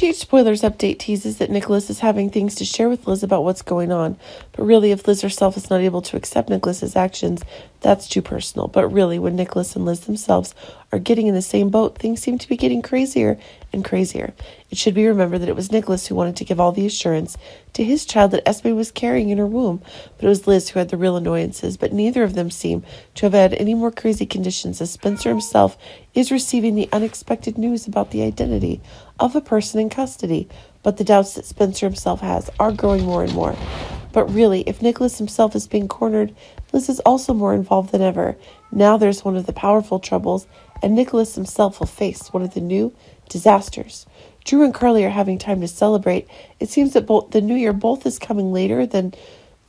Teenage Spoilers update teases that Nicholas is having things to share with Liz about what's going on. But really, if Liz herself is not able to accept Nicholas's actions, that's too personal. But really, when Nicholas and Liz themselves are getting in the same boat, things seem to be getting crazier and crazier. It should be remembered that it was Nicholas who wanted to give all the assurance to his child that Esme was carrying in her womb, but it was Liz who had the real annoyances. But neither of them seem to have had any more crazy conditions as Spencer himself is receiving the unexpected news about the identity of a person in custody. But the doubts that Spencer himself has are growing more and more. But really, if Nicholas himself is being cornered, Liz is also more involved than ever. Now there's one of the powerful troubles, and Nicholas himself will face one of the new disasters. Drew and Carly are having time to celebrate. It seems that both the new year both is coming later than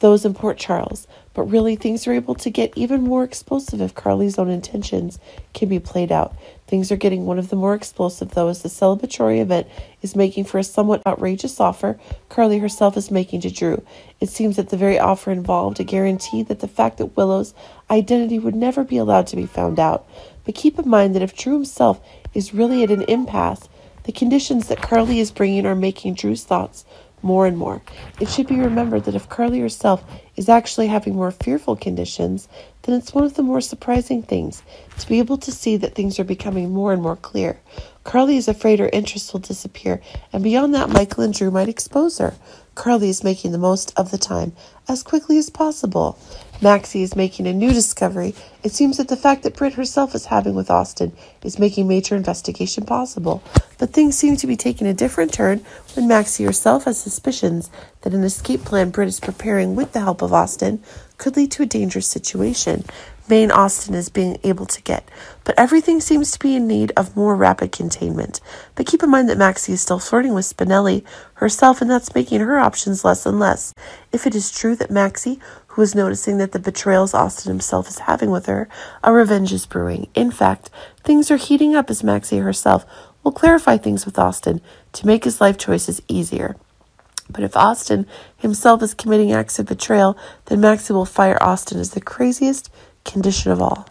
those in Port Charles, but really things are able to get even more explosive if Carly's own intentions can be played out. Things are getting one of the more explosive, though, as the celebratory event is making for a somewhat outrageous offer Carly herself is making to Drew. It seems that the very offer involved a guarantee that the fact that Willow's identity would never be allowed to be found out. But keep in mind that if Drew himself is really at an impasse, the conditions that Carly is bringing are making Drew's thoughts more and more. It should be remembered that if Carly herself is actually having more fearful conditions, then it's one of the more surprising things to be able to see that things are becoming more and more clear. Carly is afraid her interests will disappear, and beyond that, Michael and Drew might expose her. Carly is making the most of the time as quickly as possible. Maxie is making a new discovery. It seems that the fact that Britt herself is having with Austin is making major investigation possible. But things seem to be taking a different turn when Maxie herself has suspicions that an escape plan Britt is preparing with the help of Austin could lead to a dangerous situation. Maine Austin is being able to get, but everything seems to be in need of more rapid containment. But keep in mind that Maxie is still flirting with Spinelli herself, and that's making her options less and less. If it is true that Maxie, who is noticing that the betrayals Austin himself is having with her, a revenge is brewing. In fact, things are heating up as Maxie herself will clarify things with Austin to make his life choices easier. But if Austin himself is committing acts of betrayal, then Maxie will fire Austin as the craziest condition of all.